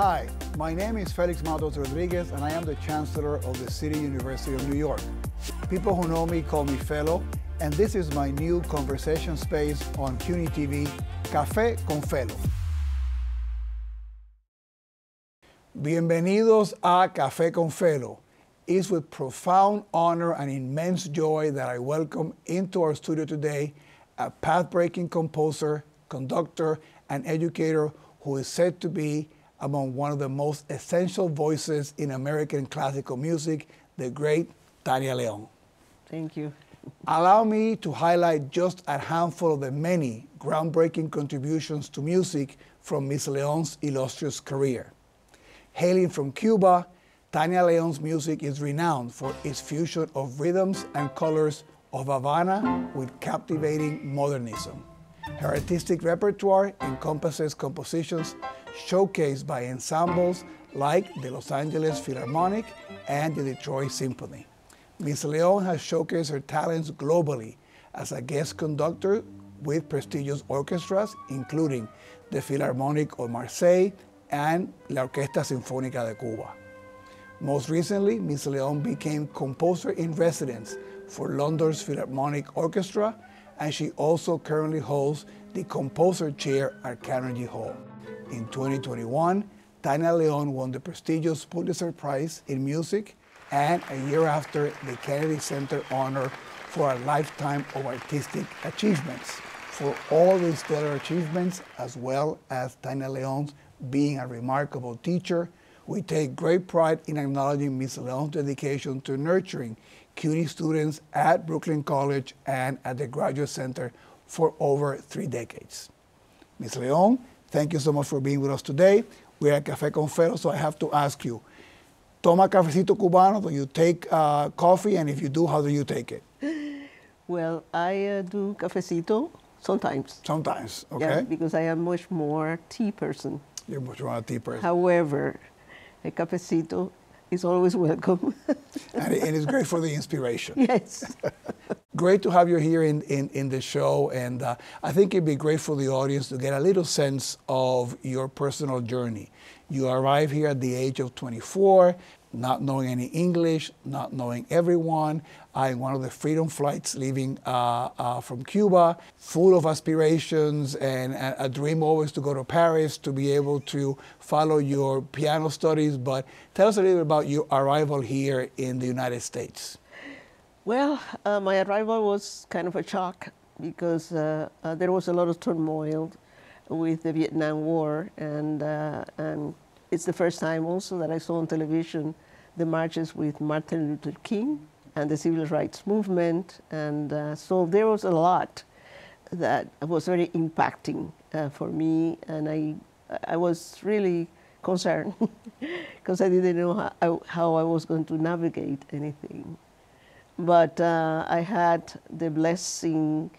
Hi, my name is Felix Matos Rodriguez and I am the Chancellor of the City University of New York. People who know me call me Felo and this is my new conversation space on CUNY TV, Café con Felo. Bienvenidos a Café con Felo. It's with profound honor and immense joy that I welcome into our studio today a path-breaking composer, conductor, and educator who is said to be among one of the most essential voices in American classical music, the great Tania Leon. Thank you. Allow me to highlight just a handful of the many groundbreaking contributions to music from Miss Leon's illustrious career. Hailing from Cuba, Tania Leon's music is renowned for its fusion of rhythms and colors of Havana with captivating modernism. Her artistic repertoire encompasses compositions showcased by ensembles like the Los Angeles Philharmonic and the Detroit Symphony. Ms. Leon has showcased her talents globally as a guest conductor with prestigious orchestras, including the Philharmonic of Marseille and La Orquesta Sinfónica de Cuba. Most recently, Ms. Leon became composer in residence for London's Philharmonic Orchestra, and she also currently holds the composer chair at Carnegie Hall. In 2021, Tania Leon won the prestigious Pulitzer Prize in Music and a year after the Kennedy Center honor for a lifetime of artistic achievements. For all these stellar achievements, as well as Tania Leon's being a remarkable teacher, we take great pride in acknowledging Ms. Leon's dedication to nurturing CUNY students at Brooklyn College and at the Graduate Center for over three decades. Ms. Leon, thank you so much for being with us today. We're at Café con Felo, so I have to ask you, toma cafecito cubano, do you take uh, coffee, and if you do, how do you take it? Well, I uh, do cafecito sometimes. Sometimes, okay? Yeah, because I am much more tea person. You're much more a tea person. However, a cafecito is always welcome. and, it, and, it's great for the inspiration. Yes. great to have you here in, in, in the show. And uh, I think it'd be great for the audience to get a little sense of your personal journey. You arrive here at the age of 24 not knowing any English, not knowing everyone. In one of the freedom flights leaving uh, uh, from Cuba, full of aspirations and, and, a dream always to go to Paris to be able to follow your piano studies. But tell us a little bit about your arrival here in the United States. Well, uh, my arrival was kind of a shock because uh, uh, there was a lot of turmoil with the Vietnam War and, uh, and it's the first time also that I saw on television the marches with Martin Luther King and the civil rights movement. And uh, so there was a lot that was very impacting uh, for me. And I, I was really concerned because I didn't know how, how, I was going to navigate anything. But uh, I had the blessing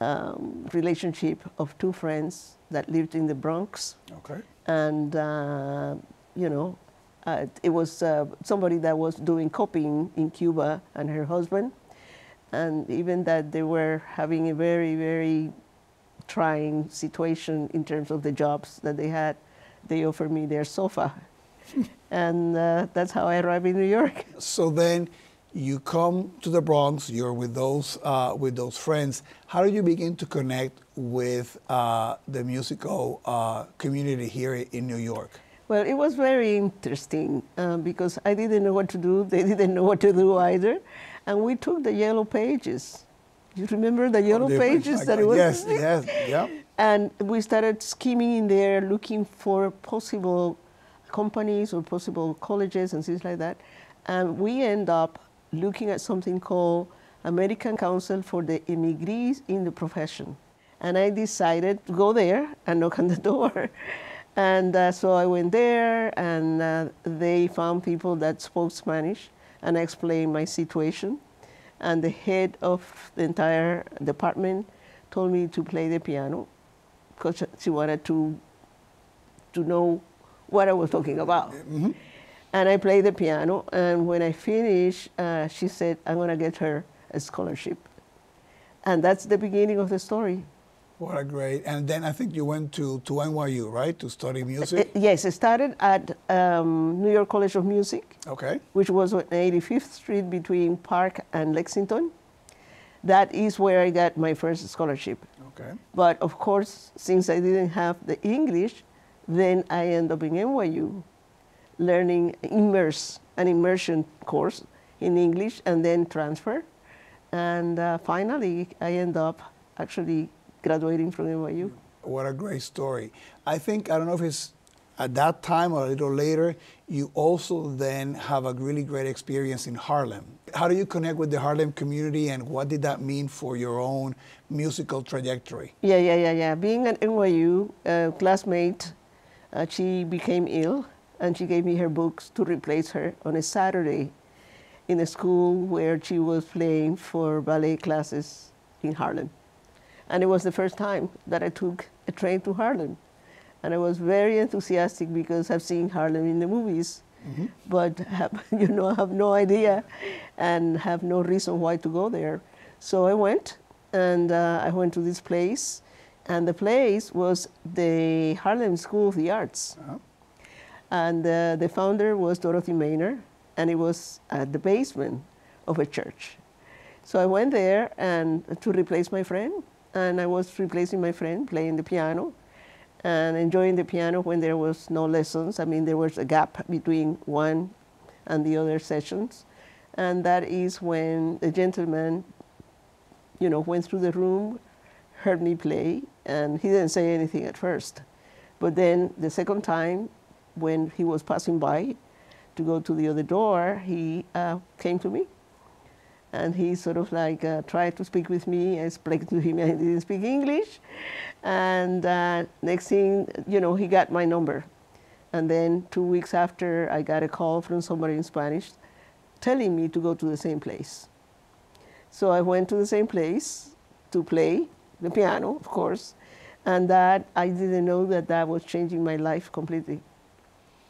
um, relationship of two friends that lived in the Bronx. Okay and uh, you know, uh, it was uh, somebody that was doing copying in Cuba and her husband, and even that they were having a very very trying situation in terms of the jobs that they had. They offered me their sofa, and uh, that's how I arrived in New York. So then you come to the Bronx, you're with those, uh, with those friends. How did you begin to connect with uh, the musical uh, community here in New York? Well, it was very interesting uh, because I didn't know what to do. They didn't know what to do either. And we took the yellow pages. You remember the yellow oh, pages that it was? Yes, yes, yeah. And we started scheming in there, looking for possible companies or possible colleges and things like that. And we end up looking at something called American Council for the Immigrants in the Profession. And I decided to go there and knock on the door. And uh, so I went there, and uh, they found people that spoke Spanish, and I explained my situation. And the head of the entire department told me to play the piano because she wanted to, to know what I was talking about. Mm -hmm. And I played the piano, and when I finished, uh, she said, I'm going to get her a scholarship. And that's the beginning of the story. What a great! And then I think you went to, to NYU, right, to study music. Uh, yes, I started at um, New York College of Music, Okay. which was on 85th Street between Park and Lexington. That is where I got my first scholarship. Okay. But of course, since I didn't have the English, then I ended up in NYU learning immerse, an immersion course in English and then transfer. And uh, finally, I end up actually graduating from NYU. What a great story. I think, I don't know if it's at that time or a little later, you also then have a really great experience in Harlem. How do you connect with the Harlem community and what did that mean for your own musical trajectory? Yeah, yeah, yeah, yeah. Being at NYU, a classmate, uh, she became ill and she gave me her books to replace her on a Saturday in a school where she was playing for ballet classes in Harlem. And it was the first time that I took a train to Harlem. And I was very enthusiastic because I've seen Harlem in the movies, but have, you know, I have no idea and have no reason why to go there. So I went, and uh, I went to this place, and the place was the Harlem School of the Arts. Uh-huh. And uh, the founder was Dorothy Maynor, and it was at the basement of a church. So I went there and to replace my friend, and I was replacing my friend playing the piano and enjoying the piano when there was no lessons. I mean, there was a gap between one and the other sessions, and that is when the gentleman, you know, went through the room, heard me play, and he didn't say anything at first. But then the second time, when he was passing by to go to the other door, he uh, came to me. And he sort of like uh, tried to speak with me. I spoke to him He didn't speak English. And uh, next thing, you know, he got my number. And then two weeks after, I got a call from somebody in Spanish telling me to go to the same place. So I went to the same place to play the piano, of course, and that I didn't know that that was changing my life completely.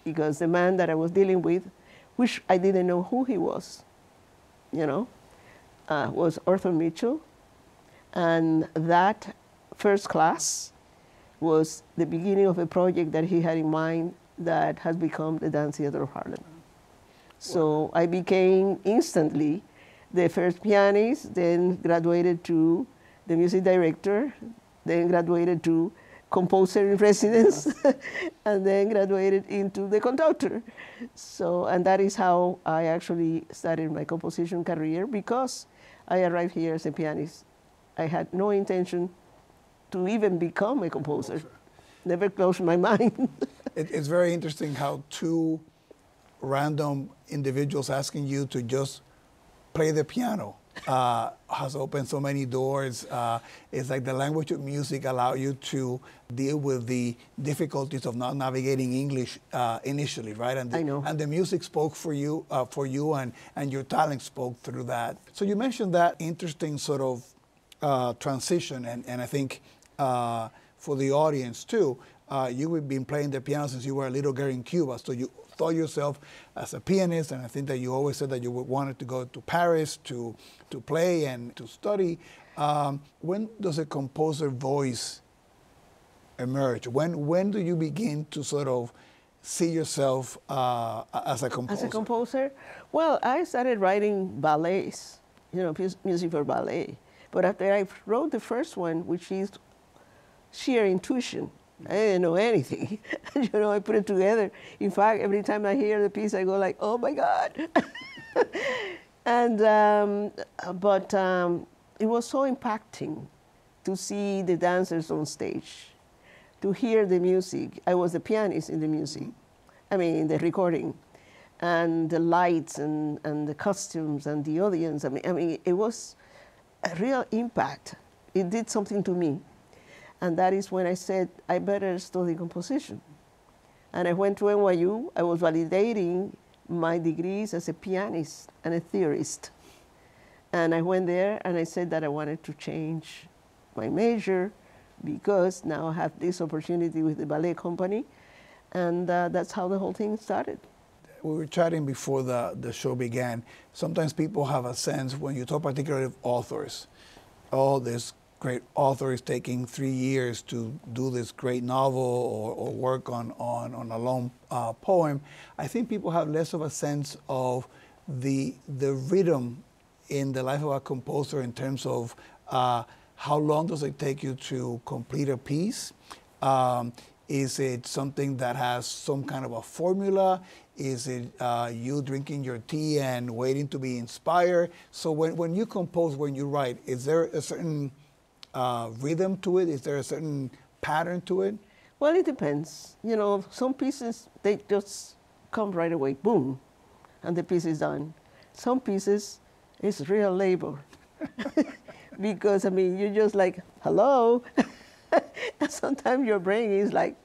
Because the man that I was dealing with, which I didn't know who he was, you know, uh, was Arthur Mitchell. And that first class was the beginning of a project that he had in mind that has become the Dance Theater of Harlem. So I became instantly the first pianist, then graduated to the music director, then graduated to composer in residence, and then graduated into the conductor. So, and that is how I actually started my composition career because I arrived here as a pianist. I had no intention to even become a composer. Never closed my mind. It, it's very interesting how two random individuals asking you to just play the piano uh, has opened so many doors. Uh, it's like the language of music allow you to deal with the difficulties of not navigating English uh, initially, right? And the, I know. And the music spoke for you, uh, for you, and and your talent spoke through that. So you mentioned that interesting sort of uh, transition, and and I think uh, for the audience too. Uh, you have been playing the piano since you were a little girl in Cuba, so you thought yourself as a pianist, and I think that you always said that you wanted to go to Paris to, to play and to study. Um, when does a composer voice emerge? When, when do you begin to sort of see yourself uh, as a composer? As a composer, well, I started writing ballets, you know, music for ballet. But after I wrote the first one, which is sheer intuition, I didn't know anything. you know, I put it together. In fact, every time I hear the piece, I go like, "Oh my God!" and um, but um, it was so impacting to see the dancers on stage, to hear the music. I was the pianist in the music. I mean, in the recording, and the lights and, and the costumes and the audience. I mean, I mean, it was a real impact. It did something to me. And that is when I said, I better study composition. And I went to NYU. I was validating my degrees as a pianist and a theorist. And I went there and I said that I wanted to change my major because now I have this opportunity with the ballet company. And uh, that's how the whole thing started. we were chatting before the, the show began. Sometimes people have a sense when you talk particularly of authors, oh, there's great author is taking three years to do this great novel or, or work on, on, on a long uh, poem, I think people have less of a sense of the, the rhythm in the life of a composer in terms of uh, how long does it take you to complete a piece? Um, is it something that has some kind of a formula? Is it uh, you drinking your tea and waiting to be inspired? So when, when you compose, when you write, is there a certain uh, rhythm to it? Is there a certain pattern to it? Well, it depends. You know, some pieces, they just come right away, boom, and the piece is done. Some pieces, it's real labor. because, I mean, you're just like, hello. sometimes your brain is like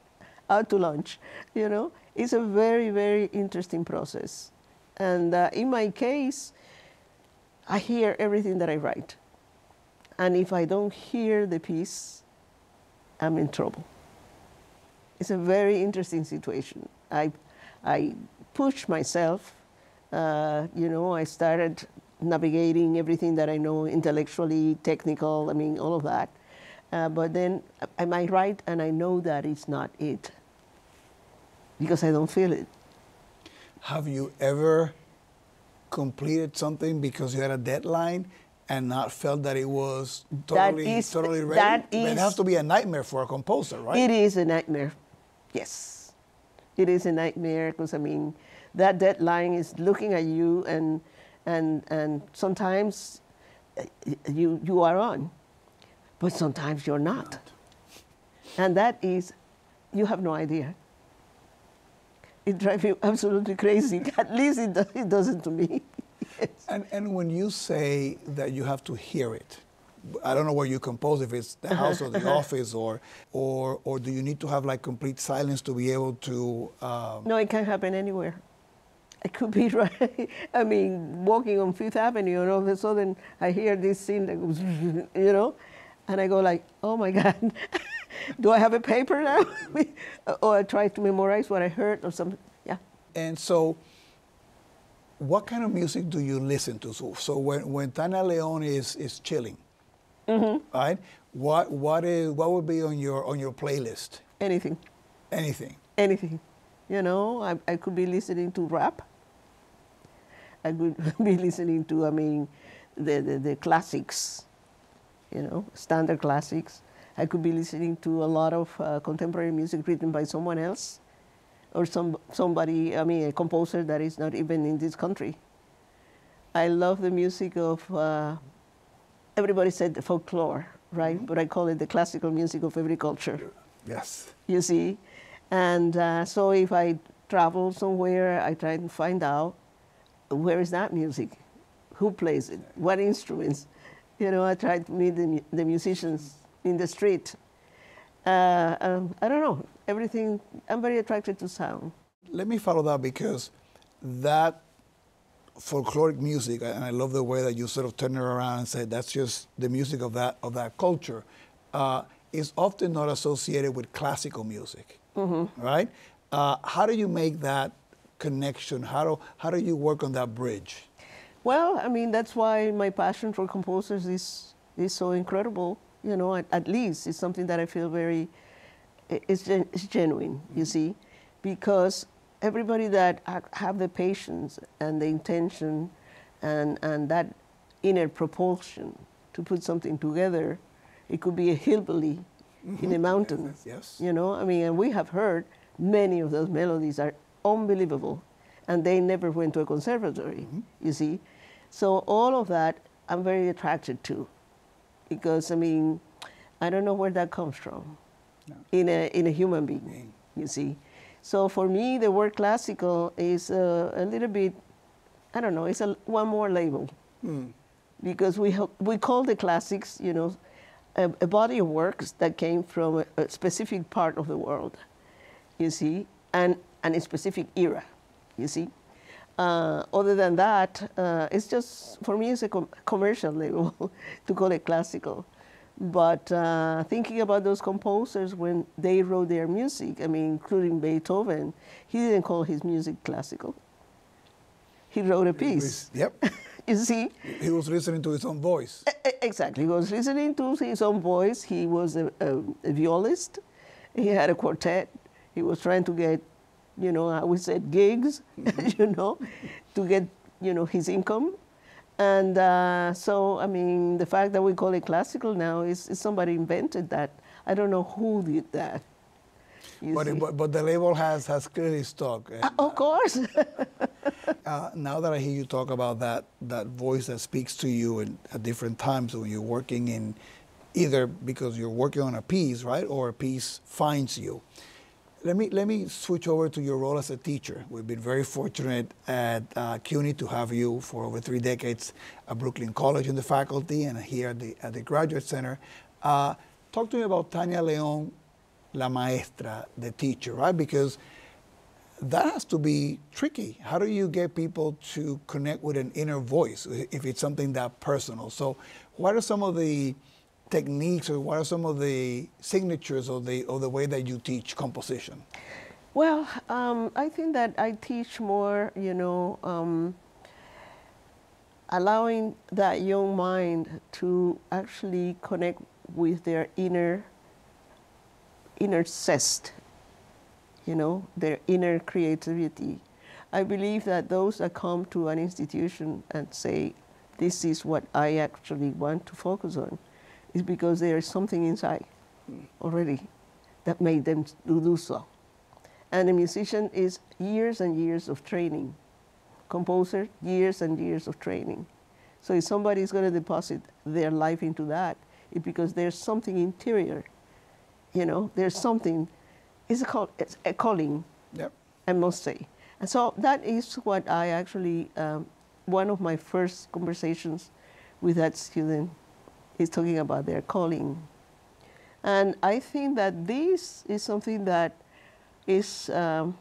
out to lunch, you know. It's a very, very interesting process. And uh, in my case, I hear everything that I write. And if I don't hear the piece, I'm in trouble. It's a very interesting situation. I, I push myself. Uh, you know, I started navigating everything that I know intellectually, technical, I mean, all of that. Uh, but then I might write and I know that it's not it because I don't feel it. Have you ever completed something because you had a deadline and not felt that it was totally, is, totally ready? That is, it has to be a nightmare for a composer, right? It is a nightmare, yes. It is a nightmare because, I mean, that deadline is looking at you and, and, and sometimes uh, you, you are on, but sometimes you're not. not. And that is, you have no idea. It drives you absolutely crazy. At least it, it doesn't to me. And, and when you say that you have to hear it, I don't know where you compose, if it's the house or the office, or, or, or do you need to have like complete silence to be able to? Um... No, it can happen anywhere. It could be right. I mean, walking on Fifth Avenue, and all of a sudden I hear this scene that goes, you know, and I go like, oh my God, do I have a paper now? or I try to memorize what I heard or something. Yeah. And so what kind of music do you listen to? So, so when, when Tania Leon is, is chilling, mm-hmm. right? What, what, is, what would be on your, on your playlist? Anything. Anything? Anything. You know, I, I could be listening to rap. I could be listening to, I mean, the, the, the classics, you know, standard classics. I could be listening to a lot of uh, contemporary music written by someone else or some, somebody, I mean, a composer that is not even in this country. I love the music of, uh, everybody said the folklore, right? Mm-hmm. But I call it the classical music of every culture. Yes. You see? And uh, so if I travel somewhere, I try to find out where is that music? Who plays it? What instruments? You know, I try to meet the, the musicians in the street uh, um, I don't know, everything, I'm very attracted to sound. Let me follow that because that folkloric music, and I love the way that you sort of turn it around and say that's just the music of that, of that culture, uh, is often not associated with classical music, mm-hmm. right? Uh, how do you make that connection? How do, how do you work on that bridge? Well, I mean, that's why my passion for composers is, is so incredible you know, at, at least it's something that I feel very, it's, it's genuine, you see, because everybody that have the patience and the intention and, and that inner propulsion to put something together, it could be a hillbilly mm-hmm. in the mountain. Yes. You know, I mean, and we have heard many of those melodies are unbelievable, and they never went to a conservatory, mm-hmm. you see. So all of that I'm very attracted to because I mean, I don't know where that comes from no. in a in a human being. You see, so for me, the word classical is a, a little bit, I don't know, it's a one more label mm. because we we call the classics, you know, a, a, body of works that came from a, a specific part of the world. You see, and and a specific era. You see. Uh, other than that, uh, it's just, for me, it's a com commercial label to call it classical. But uh, thinking about those composers when they wrote their music, I mean, including Beethoven, he didn't call his music classical. He wrote a piece. Yep. you see? He was listening to his own voice. Exactly. He was listening to his own voice. He was a, a, a violist. He had a quartet. He was trying to get, you know, I would say gigs, you know, to get, you know, his income. And uh, so, I mean, the fact that we call it classical now is, is somebody invented that. I don't know who did that. But, it, but, but the label has, has clearly stuck. And, Uh, of course. Uh, now that I hear you talk about that, that voice that speaks to you in, at different times when you're working in either because you're working on a piece, right, or a piece finds you. Let me, let me switch over to your role as a teacher. We've been very fortunate at uh, CUNY to have you for over three decades at Brooklyn College in the faculty and here at the, at the Graduate Center. Uh, talk to me about Tania Leon, la maestra, the teacher, right? Because that has to be tricky. How do you get people to connect with an inner voice if it's something that personal? So, what are some of the techniques or what are some of the signatures of the of the way that you teach composition? Well, um, I think that I teach more, you know, um, allowing that young mind to actually connect with their inner, inner zest, you know, their inner creativity. I believe that those that come to an institution and say, this is what I actually want to focus on, is because there is something inside already that made them to do so. And a musician is years and years of training. Composer, years and years of training. So if somebody is going to deposit their life into that, it's because there's something interior. You know, there's something. It's a, call, it's a calling, Yep. I must say. And so that is what I actually, um, one of my first conversations with that student is talking about their calling. And I think that this is something that is um,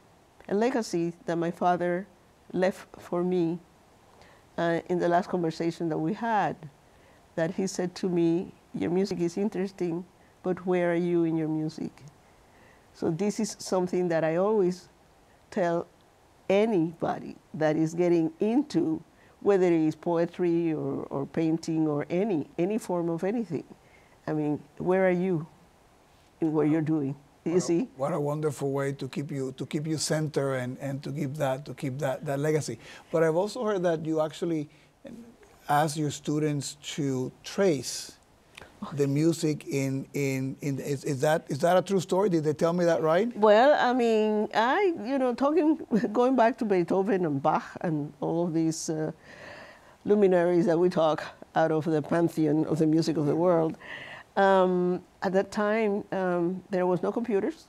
a legacy that my father left for me uh, in the last conversation that we had. That he said to me, Your music is interesting, but where are you in your music? So, this is something that I always tell anybody that is getting into whether it is poetry or, or painting or any any form of anything. I mean, where are you in what you're doing? You see? What a wonderful way to keep you to keep you center and, and to keep that to keep that, that legacy. But I've also heard that you actually ask your students to trace the music in in, in is, is that is that a true story? Did they tell me that right? Well, I mean, I, you know, talking, going back to Beethoven and Bach and all of these uh, luminaries that we talk out of the pantheon of the music of the world, um, at that time, um, there was no computers,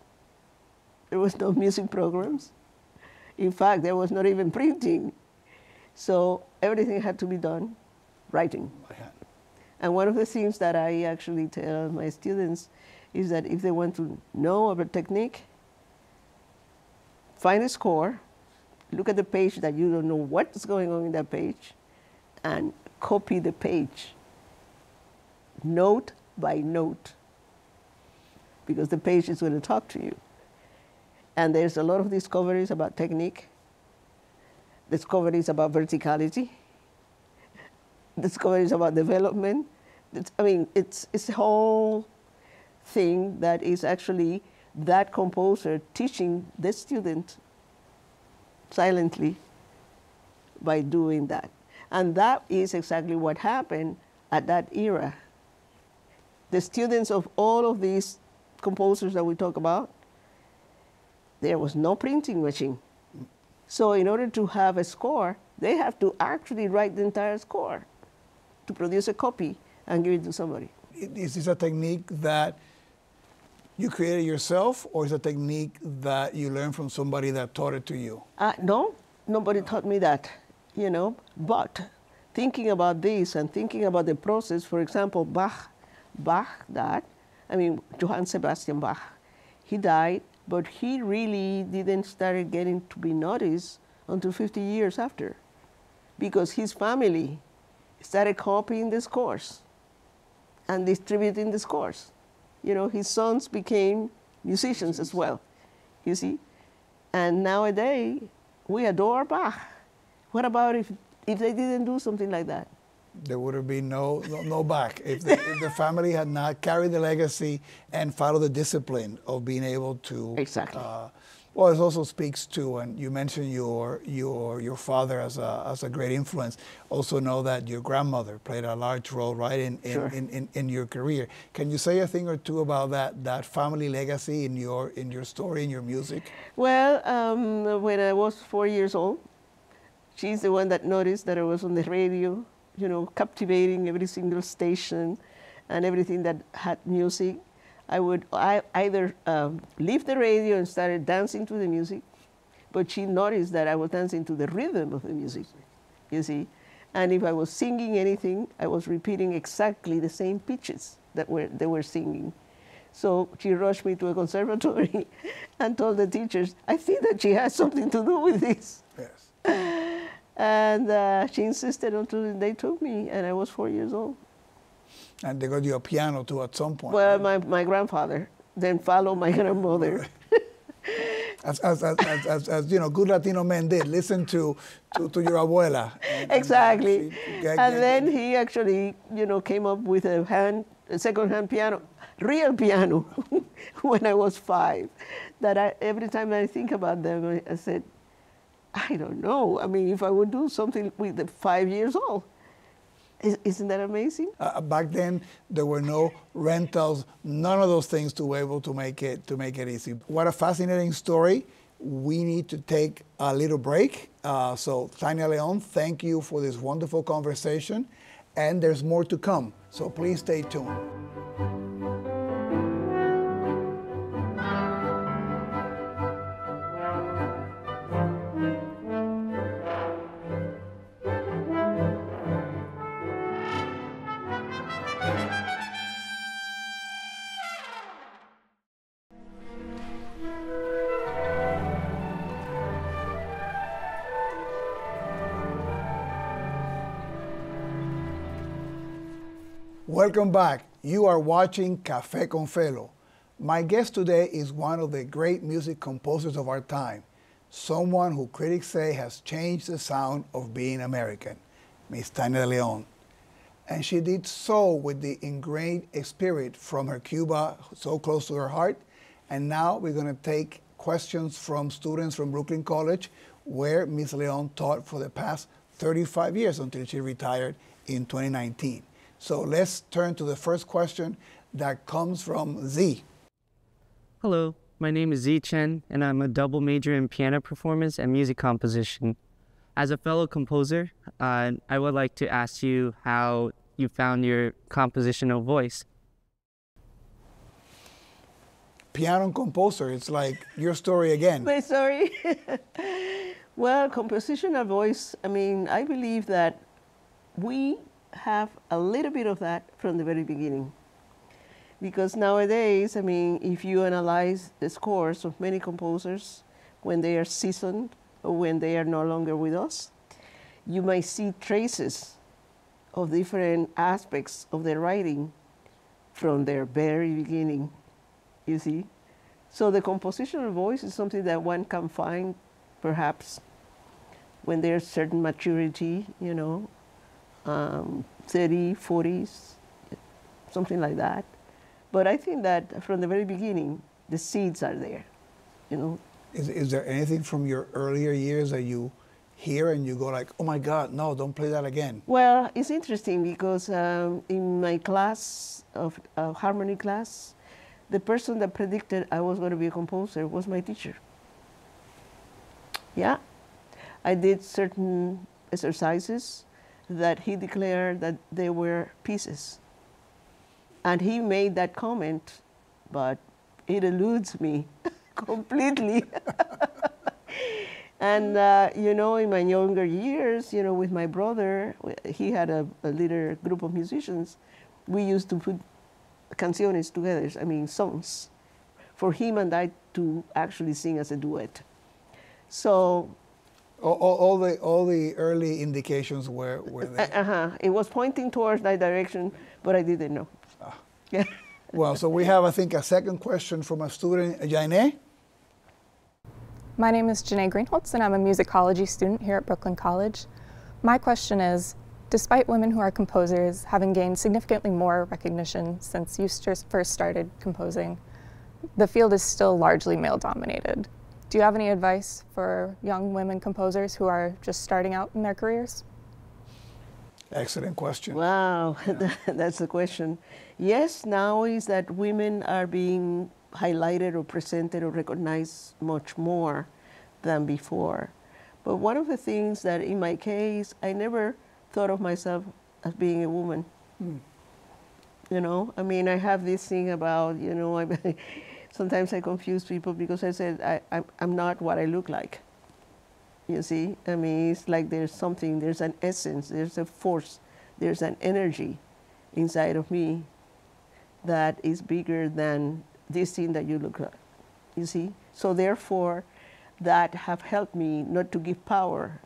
there was no music programs. In fact, there was not even printing. So everything had to be done writing. And one of the things that I actually tell my students is that if they want to know about technique, find a score, look at the page that you don't know what's going on in that page, and copy the page, note by note, because the page is going to talk to you. And there's a lot of discoveries about technique, discoveries about verticality, discoveries about development. It's, I mean, it's, it's a whole thing that is actually that composer teaching the student silently by doing that. And that is exactly what happened at that era. The students of all of these composers that we talk about, there was no printing machine. So in order to have a score, they have to actually write the entire score to produce a copy and give it to somebody. Is this a technique that you created yourself, or is it a technique that you learned from somebody that taught it to you? Uh, no, nobody taught me that, you know. But thinking about this and thinking about the process, for example, Bach, Bach died. I mean, Johann Sebastian Bach, he died, but he really didn't start getting to be noticed until 50 years after, because his family started copying this course and distributing this course. You know, his sons became musicians as well, you see. And nowadays, we adore Bach. What about if if they didn't do something like that. There would have been no, no, no Bach if the, if the family had not carried the legacy and followed the discipline of being able to. Exactly. Uh, well, it also speaks to, and you mentioned your your your father as a as a great influence. Also know that your grandmother played a large role, right, in in, Sure. in, in, in your career. Can you say a thing or two about that that family legacy in your in your story in your music? Well, um, when I was four years old, she's the one that noticed that I was on the radio, you know, captivating every single station and everything that had music. I would I, either um, leave the radio and started dancing to the music, but she noticed that I was dancing to the rhythm of the music, you see. And if I was singing anything, I was repeating exactly the same pitches that were, they were singing. So she rushed me to a conservatory and told the teachers, I think that she has something to do with this. Yes. And uh, she insisted until they took me, and I was four years old. And they got you a piano too at some point. Well, right? my, my grandfather, then followed my grandmother. as, as, as, as, as, you know, good Latino men did. Listen to, to, to your abuela. and- and exactly. she- get- And get- then he actually, you know, came up with a hand, a second-hand piano, real piano, when I was five. That I, every time I think about them, I, I said, I don't know. I mean, if I would do something with the five years old, isn't that amazing? Uh, back then, there were no rentals, none of those things to be able to make it to make it easy. What a fascinating story. We need to take a little break. Uh, so, Tania Leon, thank you for this wonderful conversation, and there's more to come. So please stay tuned. Welcome back. You are watching Café con Felo. My guest today is one of the great music composers of our time, someone who critics say has changed the sound of being American, Miss Tania Leon. And she did so with the ingrained spirit from her Cuba so close to her heart. And now we're going to take questions from students from Brooklyn College, where Miss Leon taught for the past 35 years until she retired in 2019. So let's turn to the first question that comes from Z. Hello, my name is Z Chen, and I'm a double major in piano performance and music composition. As a fellow composer, uh, I would like to ask you how you found your compositional voice. Piano and composer, it's like your story again. My story. well, compositional voice, I mean, I believe that we have a little bit of that from the very beginning. Because nowadays, I mean, if you analyze the scores of many composers when they are seasoned or when they are no longer with us, you might see traces of different aspects of their writing from their very beginning, you see. So the compositional voice is something that one can find perhaps when there's certain maturity, you know, um, 30, 40s, something like that. But I think that from the very beginning, the seeds are there, you know. Is, is there anything from your earlier years that you hear and you go like, oh my God, no, don't play that again? Well, it's interesting because um, in my class of uh, harmony class, the person that predicted I was going to be a composer was my teacher. Yeah, I did certain exercises that he declared that they were pieces. And he made that comment, but it eludes me completely. and, uh, you know, in my younger years, you know, with my brother, he had a, a little group of musicians. We used to put canciones together, I mean, songs, for him and I to actually sing as a duet. So All, all, all the, all the early indications were, were there. Uh-huh. It was pointing towards that direction, but I didn't know. Yeah. Well, so we have, I think, a second question from a student, Jane. My name is Janae Greenholtz, and I'm a musicology student here at Brooklyn College. My question is, despite women who are composers having gained significantly more recognition since you first started composing, the field is still largely male dominated. Do you have any advice for young women composers who are just starting out in their careers? Excellent question. Wow, Yeah. that's the question. Yes, now is that women are being highlighted or presented or recognized much more than before. But one of the things that in my case, I never thought of myself as being a woman. Mm. You know, I mean, I have this thing about, you know, I, sometimes I confuse people because I said I, I, I'm not what I look like. You see, I mean, it's like there's something, there's an essence, there's a force, there's an energy inside of me that is bigger than this thing that you look like. You see? So therefore, that have helped me not to give power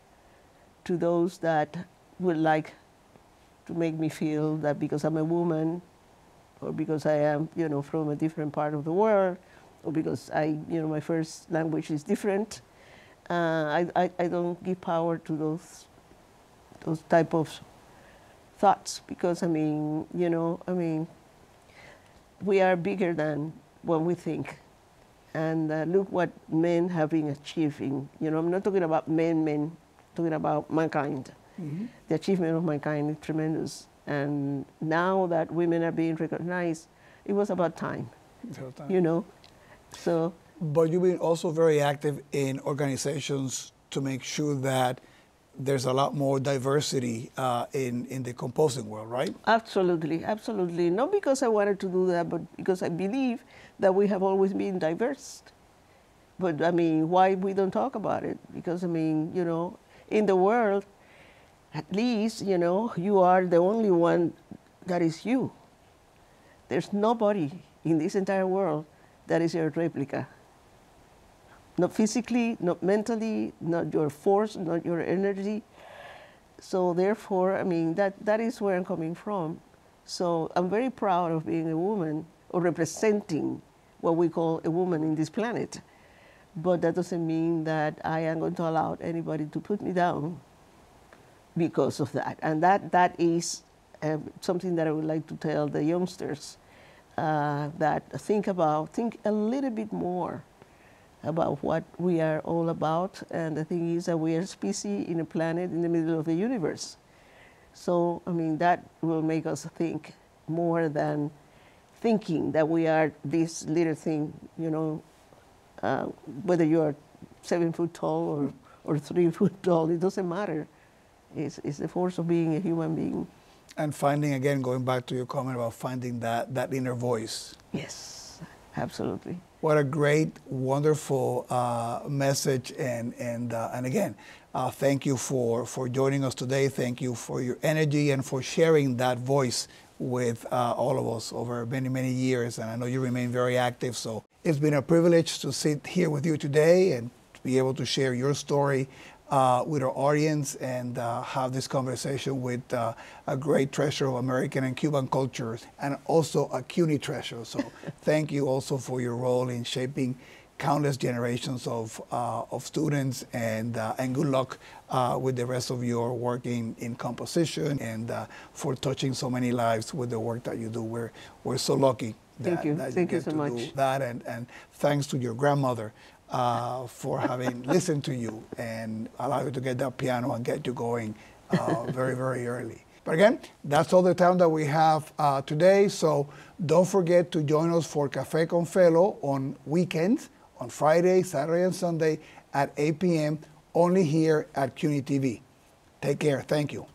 to those that would like to make me feel that because I'm a woman or because I am, you know, from a different part of the world or because I, you know, my first language is different, uh, I, I, I don't give power to those, those type of thoughts because, I mean, you know, I mean, we are bigger than what we think. And uh, look what men have been achieving. You know, I'm not talking about men, men, talking about mankind. Mhm. The achievement of mankind is tremendous. And now that women are being recognized, it was about time, that- you know. So But you've been also very active in organizations to make sure that there's a lot more diversity uh, in, in the composing world, right? Absolutely, absolutely. Not because I wanted to do that, but because I believe that we have always been diverse. But I mean, why we don't talk about it? Because I mean, you know, in the world, at least, you know, you are the only one that is you. There's nobody in this entire world that is your replica. Not physically, not mentally, not your force, not your energy. So therefore, I mean, that, that is where I'm coming from. So I'm very proud of being a woman or representing what we call a woman in this planet. But that doesn't mean that I am going to allow anybody to put me down because of that. And that, that is uh, something that I would like to tell the youngsters uh, that think about, think a little bit more about what we are all about. And the thing is that we are a species in a planet in the middle of the universe. So, I mean, that will make us think more than thinking that we are this little thing, you know, uh, whether you are seven foot tall or, or three foot tall, it doesn't matter. It's, it's the force of being a human being. And finding, again, going back to your comment about finding that, that inner voice. Yes, absolutely. What a great, wonderful uh, message. And, and, uh, and again, uh, thank you for, for joining us today. Thank you for your energy and for sharing that voice with uh, all of us over many, many years. And I know you remain very active. So it's been a privilege to sit here with you today and to be able to share your story uh, with our audience and uh, have this conversation with uh, a great treasure of American and Cuban cultures and also a CUNY treasure. So thank you also for your role in shaping countless generations of, uh, of students and, uh, and good luck uh, with the rest of your work in, in composition and for touching so many lives with the work that you do. We're, we're so lucky that, Thank you. that Thank you get so to much. do that and, and thanks to your grandmother uh, for having listened to you and allow you to get that piano and get you going uh, very, very early. But again, that's all the time that we have uh, today. So don't forget to join us for Cafe con Felo on weekends, on Friday, Saturday, and Sunday at 8 p.m. only here at CUNY TV. Take care. Thank you.